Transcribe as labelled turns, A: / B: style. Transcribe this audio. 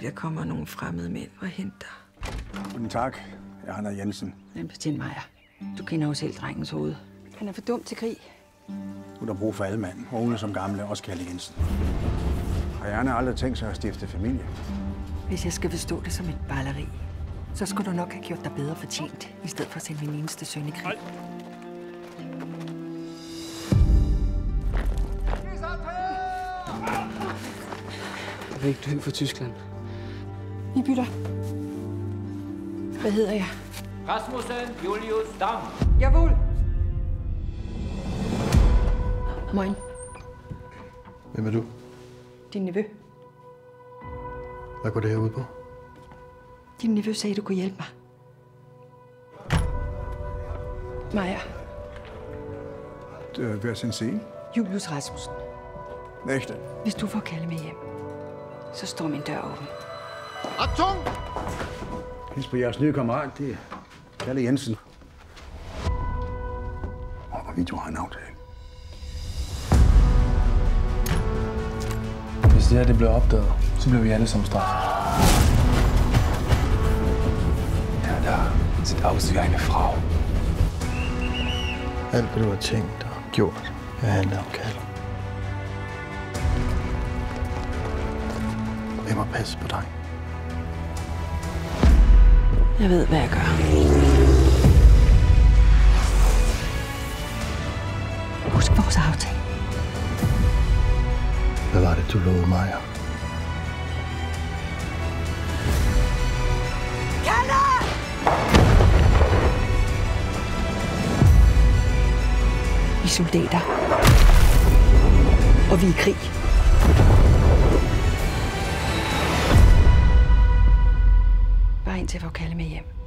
A: der kommer nogle fremmede mænd og henter.
B: Guten Tag, jeg er Anna Jensen.
A: Den betjent Maja. Du kender jo selv drengens hoved. Han er for dum til krig.
B: Nu er der brug for alle mand, unge som gamle, også Kalle Jensen. Har Janne aldrig tænkt sig at stifte familie?
A: Hvis jeg skal forstå det som et balleri, så skulle du nok have gjort dig bedre fortjent, i stedet for at sende min eneste søn i krig.
C: Jeg vil ikke dø for Tyskland.
A: Vi bytter. Hvad hedder jeg?
D: Rasmussen Julius Dam.
A: Jawohl. Moin.
E: Hvem er du?
A: Din nevø.
E: Hvad går det her ud på?
A: Din nevø sagde, du kunne hjælpe mig. Maja.
B: Øh, Wer sind Sie?
A: Julius Rasmussen.
B: Nægte.
A: Hvis du får kalde med hjem, så står min dør åben.
E: Achtung!
B: Hils på jeres nye kammerat, det er Kalle Jensen. Og vi to har en aftale.
C: Hvis det her det bliver opdaget, så bliver vi alle sammen straffet. Ja, der sieht aus wie eine Frau.
E: Alt, hvad du har tænkt og gjort, vil handle om Kalle. Jeg må passe på dig.
A: Jeg ved, hvad jeg gør. Husk vores aftale.
E: Hvad var det, du lovede mig?
A: Vi er soldater. Og vi er i krig. Bare indtil jeg får kalde med hjem.